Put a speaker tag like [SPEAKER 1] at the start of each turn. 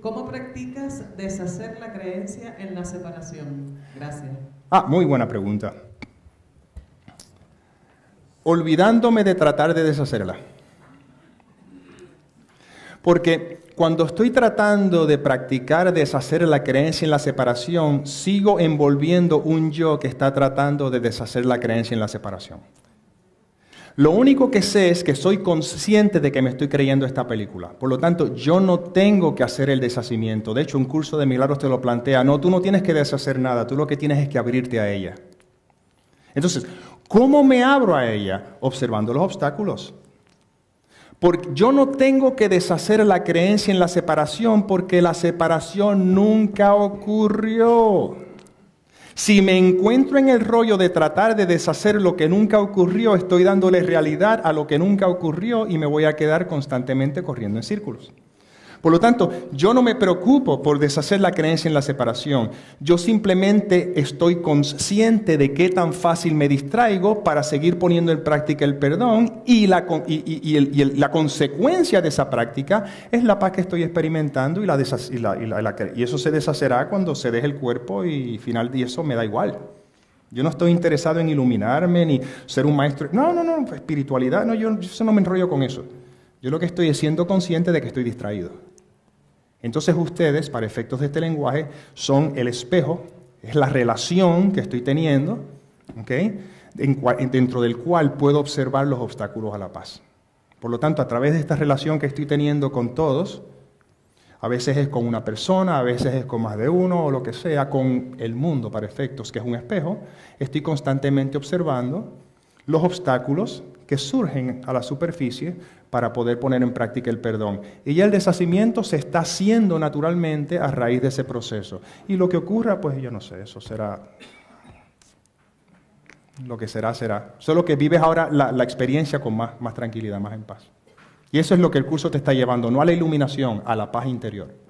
[SPEAKER 1] ¿cómo practicas deshacer la creencia en la separación? Gracias.
[SPEAKER 2] Ah, muy buena pregunta. Olvidándome de tratar de deshacerla. Porque cuando estoy tratando de practicar deshacer la creencia en la separación, sigo envolviendo un yo que está tratando de deshacer la creencia en la separación. Lo único que sé es que soy consciente de que me estoy creyendo esta película. Por lo tanto, yo no tengo que hacer el deshacimiento. De hecho, un curso de milagros te lo plantea. No, tú no tienes que deshacer nada. Tú lo que tienes es que abrirte a ella. Entonces, ¿cómo me abro a ella? Observando los obstáculos. Porque yo no tengo que deshacer la creencia en la separación porque la separación nunca ocurrió. Si me encuentro en el rollo de tratar de deshacer lo que nunca ocurrió, estoy dándole realidad a lo que nunca ocurrió y me voy a quedar constantemente corriendo en círculos. Por lo tanto, yo no me preocupo por deshacer la creencia en la separación. Yo simplemente estoy consciente de qué tan fácil me distraigo para seguir poniendo en práctica el perdón y la, la consecuencia de esa práctica es la paz que estoy experimentando y, la, y eso se deshacerá cuando se deje el cuerpo y final eso me da igual. Yo no estoy interesado en iluminarme ni ser un maestro. No, no, no, espiritualidad, no, yo, yo no me enrollo con eso. Yo lo que estoy es siendo consciente de que estoy distraído. Entonces ustedes, para efectos de este lenguaje, son el espejo, es la relación que estoy teniendo, dentro del cual puedo observar los obstáculos a la paz. Por lo tanto, a través de esta relación que estoy teniendo con todos, a veces es con una persona, a veces es con más de uno o lo que sea, con el mundo para efectos, que es un espejo, estoy constantemente observando los obstáculos que surgen a la superficie para poder poner en práctica el perdón. Y ya el deshacimiento se está haciendo naturalmente a raíz de ese proceso. Y lo que ocurra, pues yo no sé, eso será... Lo que será, será. Solo que vives ahora la, experiencia con más, más tranquilidad, más en paz. Y eso es lo que el curso te está llevando, no a la iluminación, a la paz interior.